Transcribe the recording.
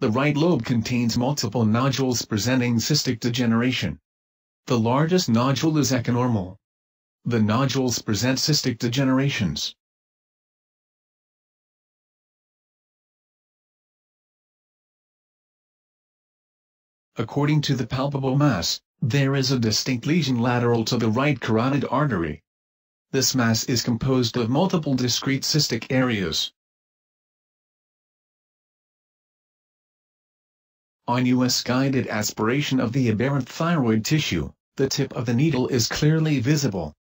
The right lobe contains multiple nodules presenting cystic degeneration. The largest nodule is echonormal. The nodules present cystic degenerations. According to the palpable mass, there is a distinct lesion lateral to the right carotid artery. This mass is composed of multiple discrete cystic areas. On US-guided aspiration of the aberrant thyroid tissue, the tip of the needle is clearly visible.